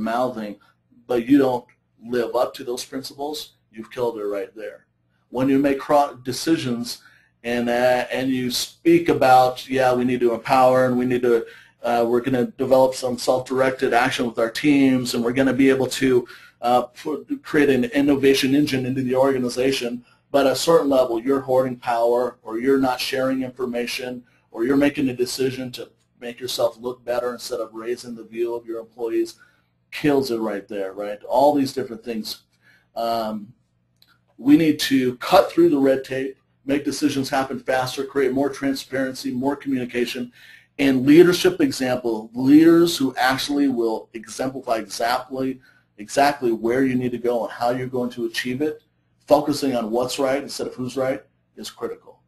mouthing, but you don't live up to those principles, you've killed it right there. When you make decisions and uh, and you speak about, yeah, we need to empower and we need to, uh, we're going to develop some self-directed action with our teams and we're going to be able to uh, put, create an innovation engine into the organization. But at a certain level, you're hoarding power or you're not sharing information or you're making a decision to make yourself look better instead of raising the view of your employees kills it right there, right? All these different things. Um, we need to cut through the red tape, make decisions happen faster, create more transparency, more communication, and leadership example, leaders who actually will exemplify exactly, exactly where you need to go and how you're going to achieve it, focusing on what's right instead of who's right is critical.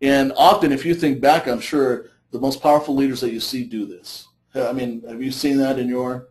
And often, if you think back, I'm sure the most powerful leaders that you see do this. I mean, have you seen that in your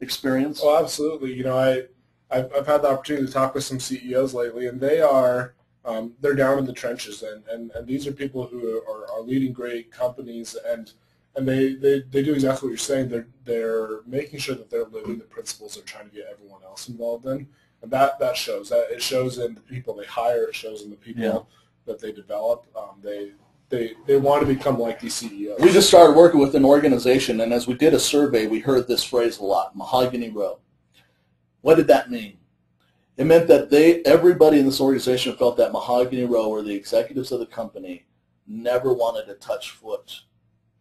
experience? Oh, absolutely. You know, I I've, I've had the opportunity to talk with some CEOs lately, and they are um, they're down in the trenches, and, and, and these are people who are, are leading great companies, and and they, they, they do exactly what you're saying. They're they're making sure that they're living the principles they're trying to get everyone else involved in, and that that shows. That it shows in the people they hire. It shows in the people yeah. that they develop. Um, they they they want to become like these CEOs. We just started working with an organization, and as we did a survey, we heard this phrase a lot: mahogany row. What did that mean? It meant that they everybody in this organization felt that mahogany row, or the executives of the company, never wanted to touch foot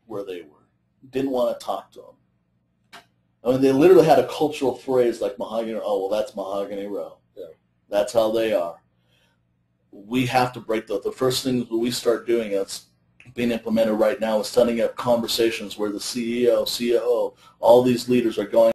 where they were, didn't want to talk to them. I mean, they literally had a cultural phrase like mahogany. Row. Oh, well, that's mahogany row. Yeah. That's how they are we have to break those. The first thing that we start doing that's being implemented right now is setting up conversations where the CEO, COO, all these leaders are going